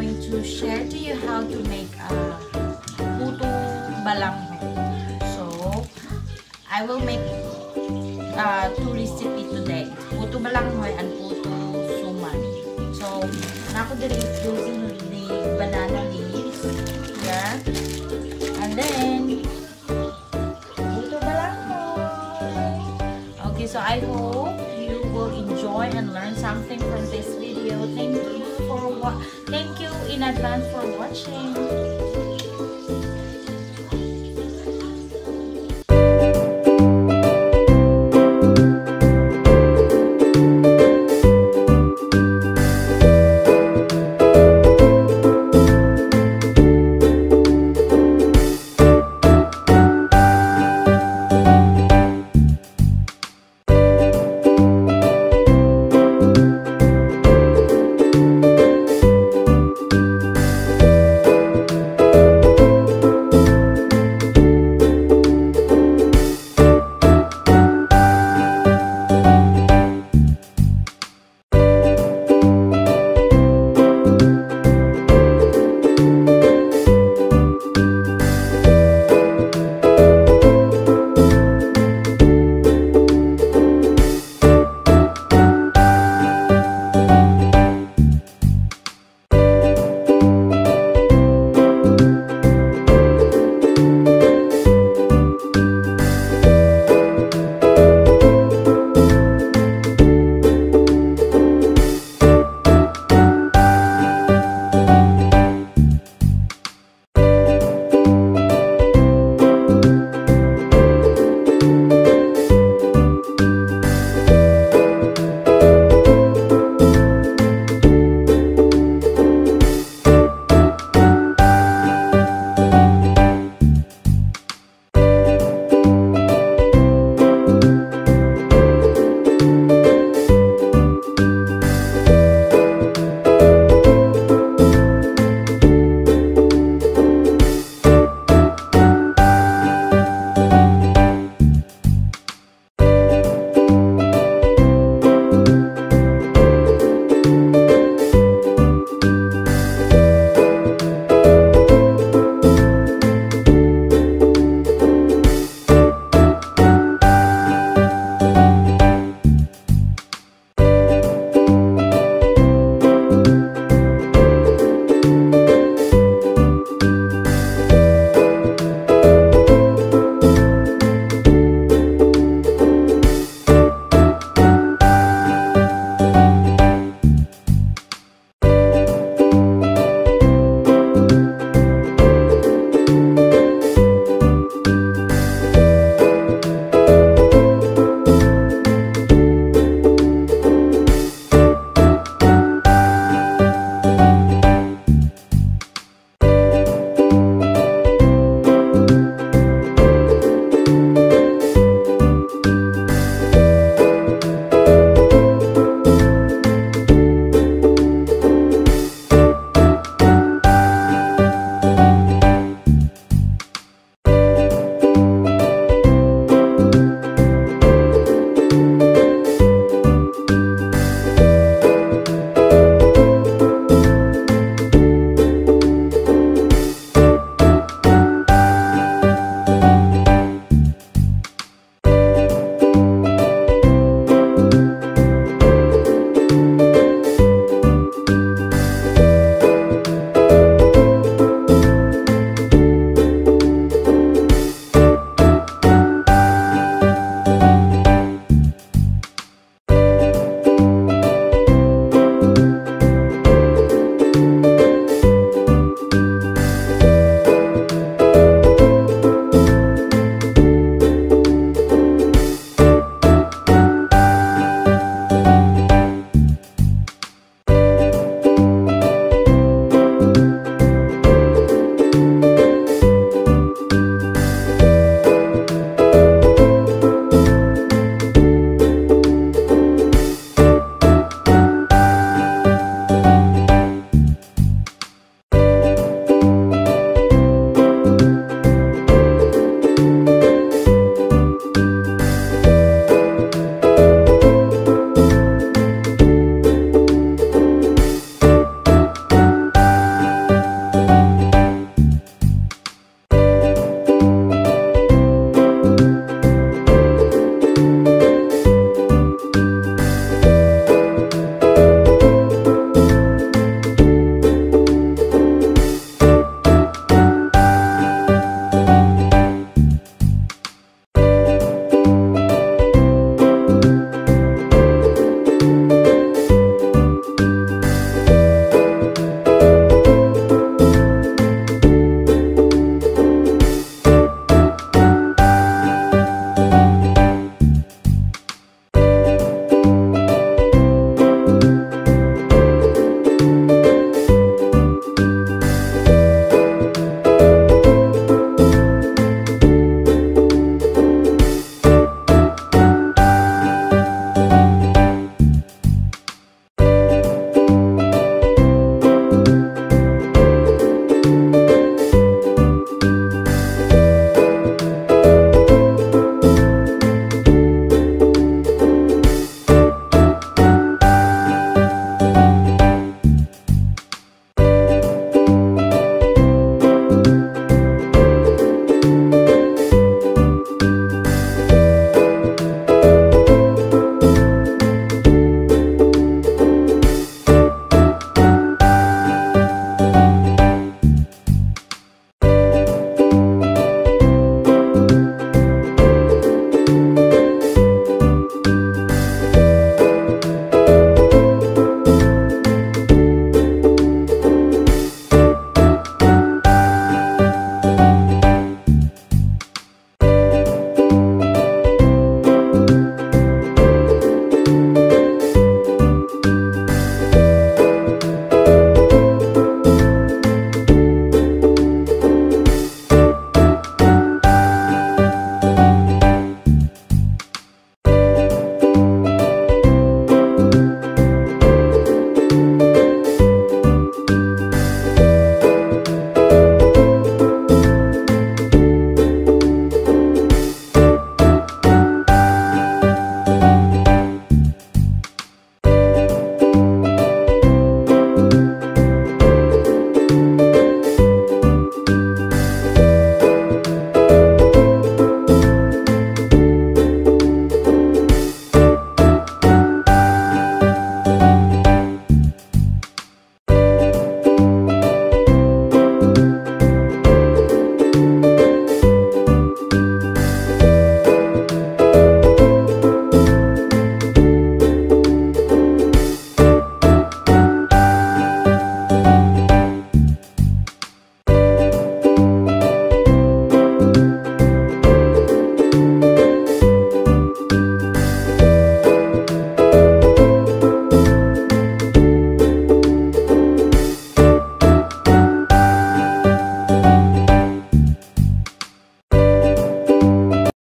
going to share to you how to make uh, puto balanghoy. So I will make uh, two recipe today. Puto balanghoy and puto suman. So nako diri using the banana leaves here. And then puto balanghoy. Okay, so I hope you will enjoy and learn something from this video. Thank you for wa- thank you in advance for watching.